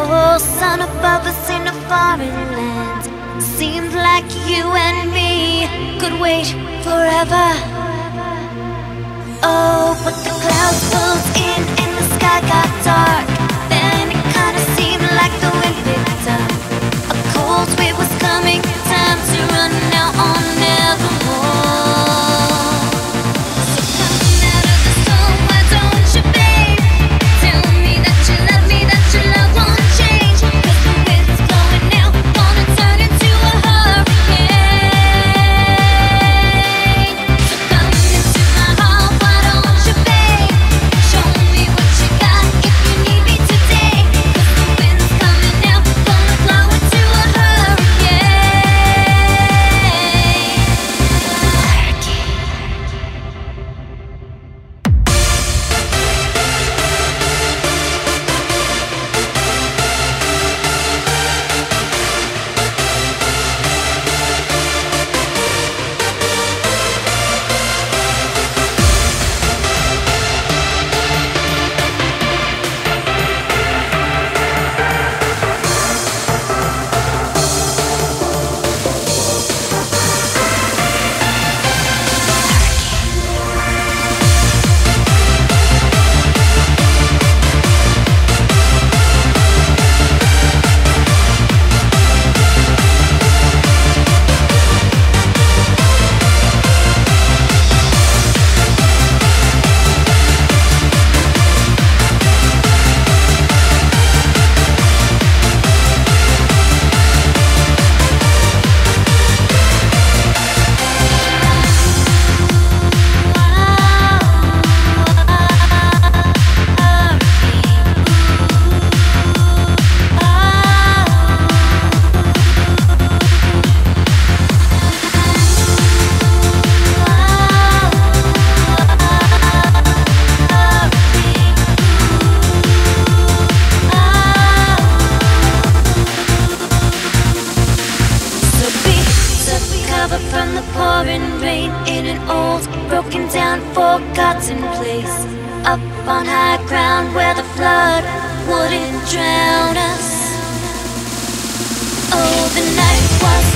Oh, sun above us in a foreign land. Seemed like you and me could wait forever. Oh, but the clouds pulled in in an old, broken down, forgotten place. Up on high ground where the flood wouldn't drown us. Oh, the night was